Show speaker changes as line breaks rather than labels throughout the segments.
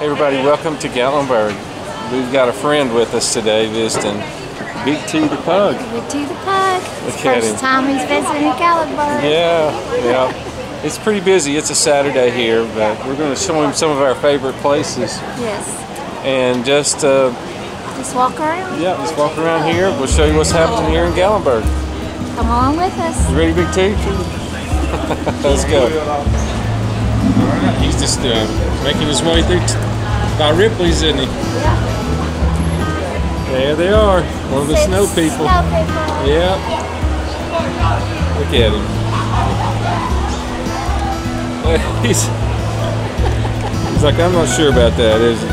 Hey everybody, welcome to Gatlinburg. We've got a friend with us today visiting Big T the Pug.
Big T the Pug.
Look
It's
at
first
him.
time he's visiting Gatlinburg.
Yeah, yeah. It's pretty busy. It's a Saturday here, but we're going to show him some of our favorite places
Yes.
and just, uh,
Just walk around.
yeah, just walk around here. We'll show you what's happening here in Gatlinburg.
Come along with us.
You ready, Big T? Let's go. Alright, he's just uh, making his way through by Ripley's, isn't he? There they are. One of the snow people.
Snow people.
Yeah. Look at him. He's, he's like, I'm not sure about that, is he?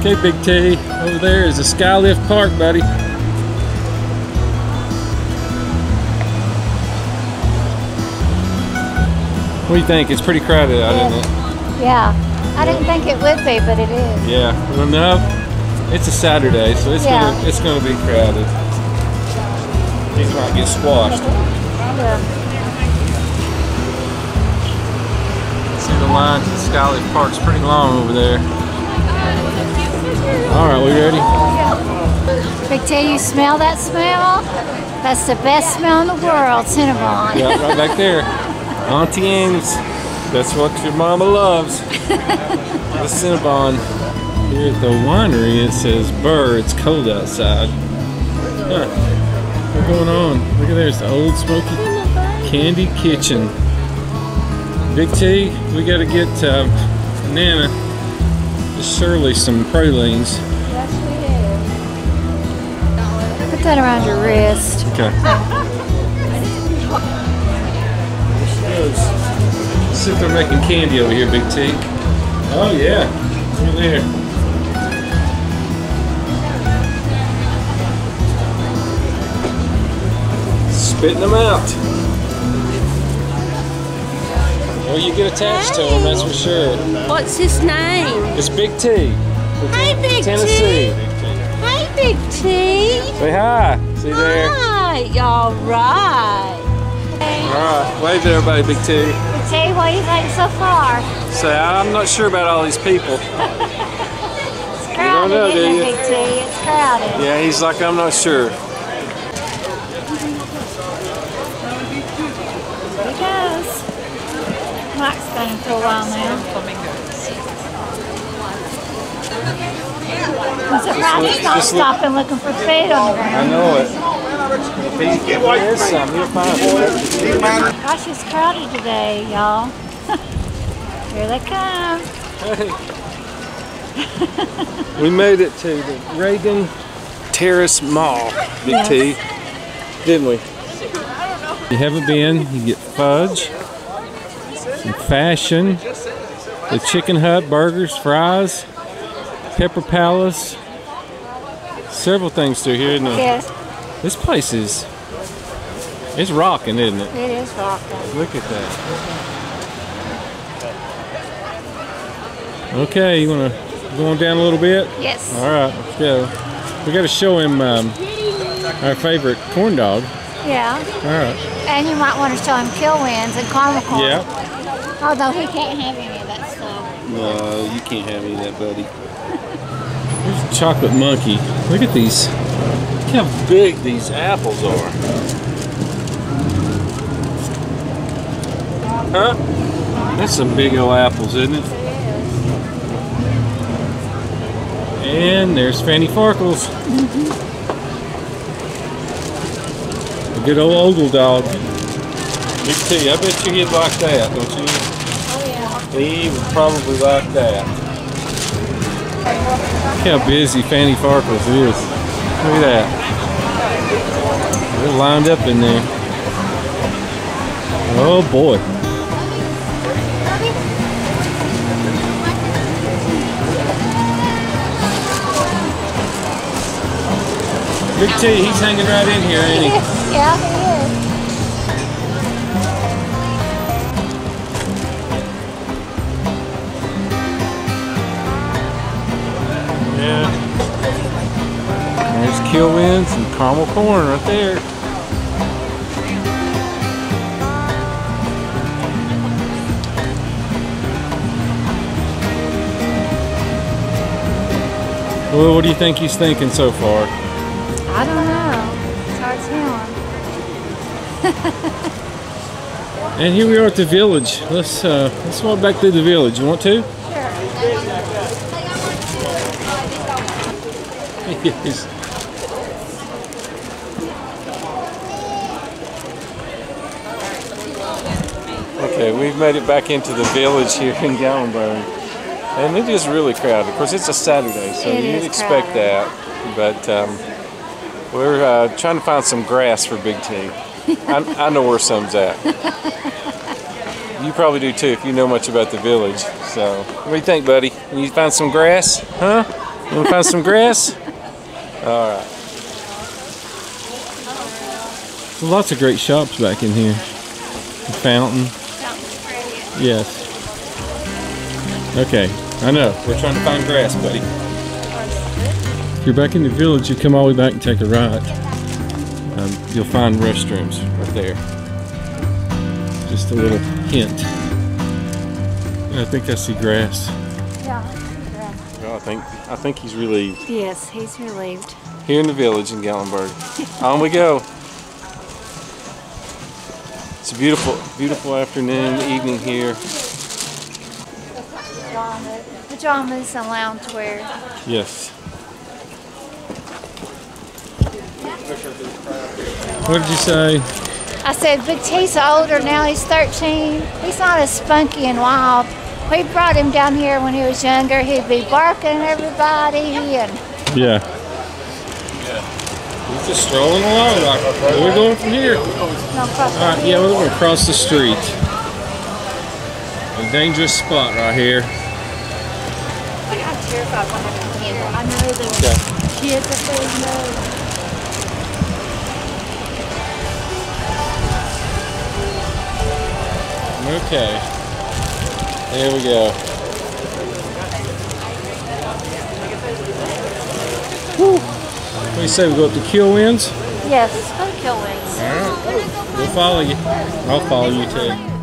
Okay, Big T. Over there is the Skylift Park, buddy. What do you think? It's pretty crowded out, isn't it?
Yeah. I didn't think it would be, but it is.
Yeah. Well, no. It's a Saturday, so it's
Yeah.
gonna it's gonna be crowded. These might get squashed.
Yeah.
See the lines at Skylift Park's pretty long over there. All right, we ready?
Big T, you smell that smell? That's the best smell in the world, Cinnabon.
Yeah, right back there. Auntie Anne's. That's what your mama loves. the Cinnabon. Here at the winery, it says, Burr, it's cold outside. Huh. What's going on? Look at there's the old smoky candy kitchen. Big T, we got to get uh, Nana, Shirley some pralines.
Yes, we do. Put that around your wrist.
Okay. See if they're making candy over here, Big T. Oh yeah, over there. Spitting them out. Well, you get attached to them, that's for sure.
What's his name?
It's Big T.
Hey, Big
Tennessee.
T. Hey, Big T.
Say hi. See there.
Hi, all right.
All right. Wave to everybody, Big T.
Big T, what do you think so far?
Say, I'm not sure about all these people.
It's crowded,
know,
isn't it, Big T? It's crowded.
Yeah, he's like, I'm not sure.
Here he goes. Mike's been for a while now. I'm surprised he's not stopping looking for food on the
I know it. If he, if he is some, he'll find it.
Gosh, it's crowded today, y'all. Here they come.
Hey. we made it to the Reagan Terrace Mall, Big T, didn't we? If You haven't been, you get fudge, some fashion, the Chicken Hut burgers, fries, Pepper Palace, several things through here, isn't there?
Yes,
This place is, it's rocking, isn't it?
it is rocking.
Look at that. Okay, you want to go on down a little bit?
Yes.
All right, let's go. We got to show him um, our favorite corn dog.
Yeah.
All right.
And you might want to show him Kilwins and caramel corn.
Yeah.
Although he can't have any of that stuff.
No, you can't have any of that, buddy. There's a chocolate monkey. Look at these. Look how big these apples are. Huh? That's some big old apples, isn't it? And there's Fannie Farkle's. A good old Ogle dog. Big T, I bet you he'd like that, don't you?
Oh yeah.
He would probably like that. Look how busy Fannie Farkle's is. Look at that. They're lined up in there. Oh boy. Big T, he's hanging right in here, ain't he?
yeah, he is.
kill in some caramel corn right there. Well, what do you think he's thinking so far?
I don't know. It's hard to
And here we are at the village. Let's uh, let's walk back through the village. You want to? Sure. Okay, we've made it back into the village here in Gatlinburg. And it is really crowded. Of course, it's a Saturday, so
It
you'd expect
crowded.
that. But um, we're uh, trying to find some grass for Big T. I, I know where some's at. You probably do too if you know much about the village. So, what do you think, buddy? You find some grass? Huh? You want to find some grass? All right. There's lots of great shops back in here. The fountain. Yes. Okay, I know. We're trying to find grass, buddy. If you're back in the village, you come all the way back and take a right. Um, you'll find restrooms right there. Just a little hint. And I think I see grass.
Yeah.
Well, I think I think he's relieved.
Yes, he's relieved.
Here in the village in Gatlinburg. On we go. A beautiful, beautiful afternoon, evening here.
Pajamas and loungewear.
Yes. What did you say?
I said, Big T's older now. He's 13. He's not as spunky and wild. We brought him down here when he was younger. He'd be barking at everybody and
Yeah. Just strolling along. Like, where are we going from here?
no.
All right, yeah, we're going to cross the street. A dangerous spot right here.
I got terrified when I was here. I know the kids that they know.
Okay. There we go. Whew. What do you say we go up to Kilwins?
Yes, go to Kilwins.
Alright. We'll follow you. I'll follow you too.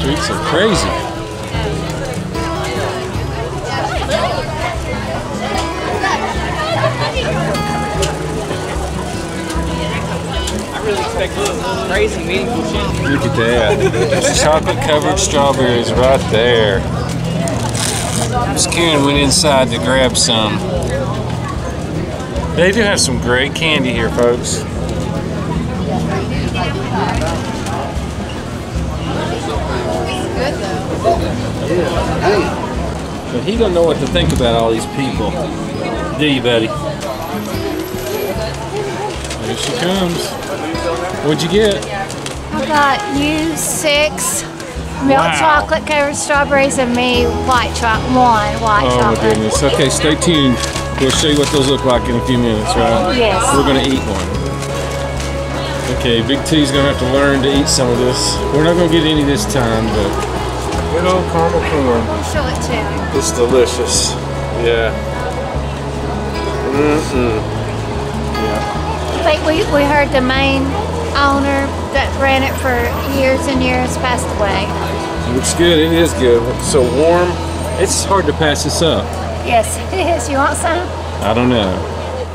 Streets are crazy.
Crazy meaningful shit.
Look at that. Chocolate covered strawberries right there. Miss Karen went inside to grab some. They do have some great candy here, folks. But he don't know what to think about all these people. Do you, buddy? Here she comes. What'd you get?
I got you six milk
Wow.
chocolate covered strawberries and me white chocolate. One white
Oh my
chocolate.
goodness. Okay, stay tuned. We'll show you what those look like in a few minutes, right?
Yes.
We're gonna eat one. Okay, Big T's gonna have to learn to eat some of this. We're not gonna get any this time, but good old caramel corn.
I'll show it to you.
It's delicious. Yeah. Mm-mm.
I think we, we heard the main owner that ran it for years and years passed away.
Looks good. It is good. It's so warm. It's hard to pass this up.
Yes, it is. You want some?
I don't know.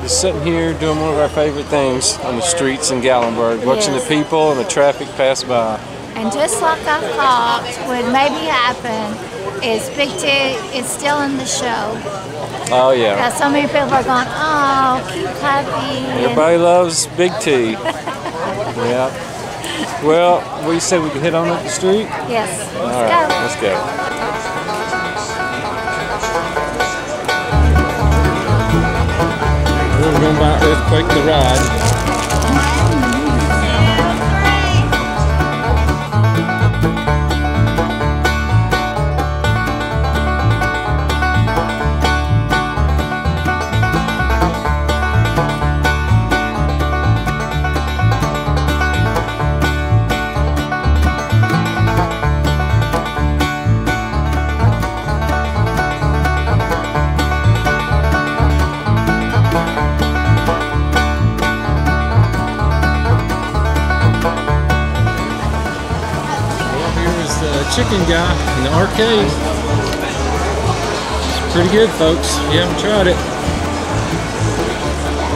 Just sitting here doing one of our favorite things on the streets in Gatlinburg, watching
Yes.
the people and the traffic pass by.
And just like I thought would maybe happen, is Big T is still in the show.
Oh yeah.
Now, so many people are going, oh, cute puppy. and-
Everybody loves Big T. yeah. Well, we said we could hit on up the street.
Yes,
All
let's
right,
go.
let's go. We're going by Earthquake the Ride. Chicken guy in the arcade. It's pretty good, folks. If you haven't tried it, it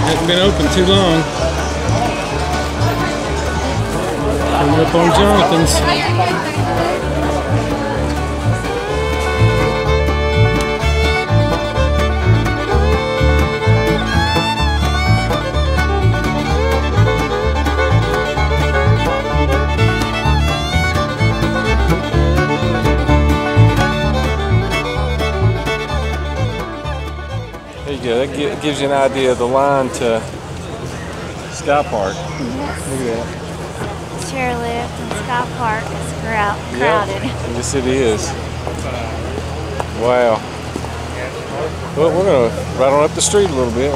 hasn't been open too long. Coming up on Jonathan's. That gives you an idea of the line to Sky Park. Look at that.
Chairlift and Sky Park is crowded.
Yes, it is. Wow. Well, we're gonna ride on up the street a little bit.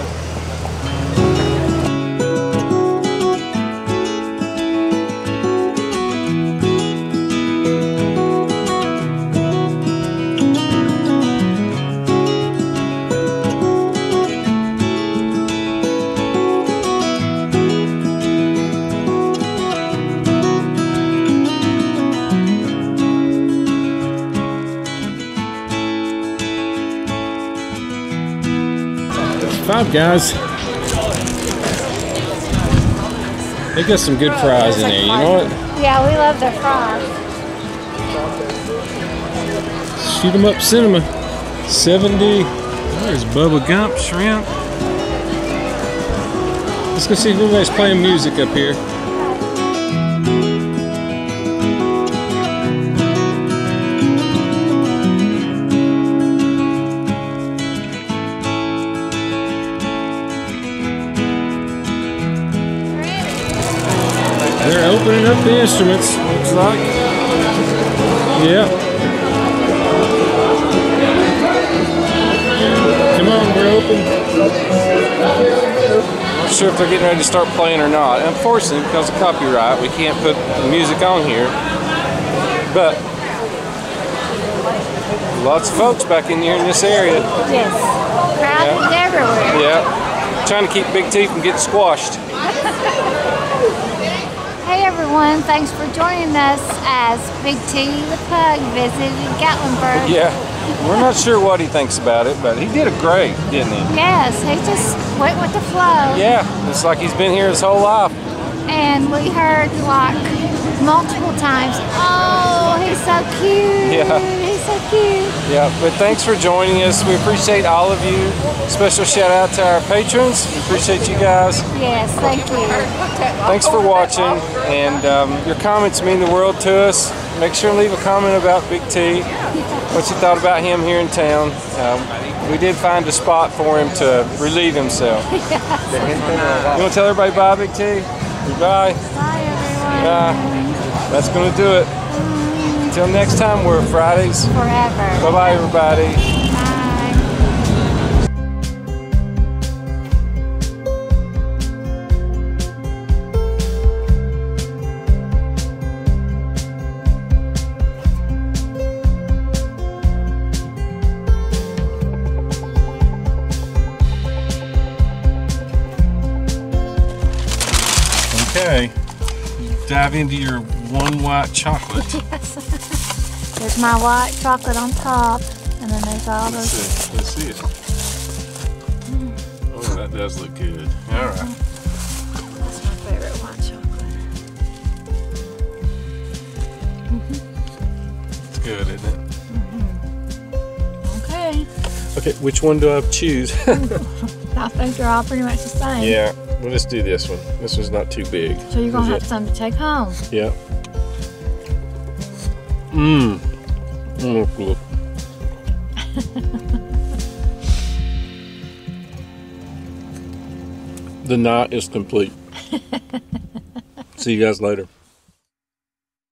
Five Guys. They got some good fries in there. You know what?
Yeah, we love their fries.
Shoot 'em up cinema. 70. There's Bubba Gump shrimp. Let's go see if everybody's playing music up here. Up the instruments, looks like. Yeah. Come on, we're open. Not sure if they're getting ready to start playing or not. Unfortunately, because of copyright, we can't put the music on here. But lots of folks back in here in this area.
Yes. Crowded everywhere.
Yeah. Trying to keep Big T from getting squashed.
Everyone, thanks for joining us as Big T the Pug visited Gatlinburg.
Yeah. We're not sure what he thinks about it, but he did a great, didn't he?
Yes, he just went with the flow.
Yeah. It's like he's been here his whole life.
And we heard like multiple times, oh, he's so cute.
Yeah.
He's so cute.
Yeah, but thanks for joining us. We appreciate all of you. Special shout out to our patrons. We appreciate you guys.
Yes, thank you.
Thanks for watching, and um, your comments mean the world to us. Make sure and leave a comment about Big T, what you thought about him here in town. Um, we did find a spot for him to relieve himself. You want to tell everybody bye, Big T? Goodbye.
Bye everyone.
Yeah, that's going to do it. Mm-hmm. Until next time, we're Fridays.
Forever.
Bye bye, everybody. Dive into your one white chocolate.
There's my white chocolate on top, and then there's all
Let's
those.
see. Let's see it. Mm. Oh, that does look good. All right.
That's my favorite white chocolate.
It's good, isn't it? Mm-hmm.
Okay.
Okay, which one do I choose?
I think they're all pretty much the same.
yeah, we'll just do this one. This one's not too big.
So you're gonna have some to take home.
Yeah. Mmm. Mm, look. the knot is complete. See you guys later.